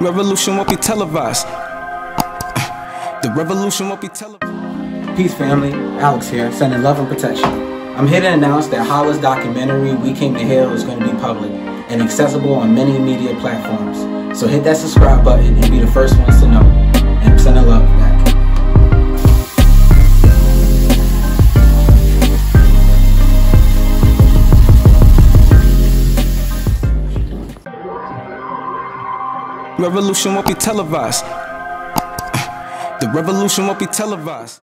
Revolution won't be televised. The revolution won't be televised. Peace, family. Alex here, sending love and protection. I'm here to announce that Holla's documentary, We Came to Heal, is going to be public and accessible on many media platforms. So hit that subscribe button and be the first ones Revolution won't be televised. The revolution won't be televised.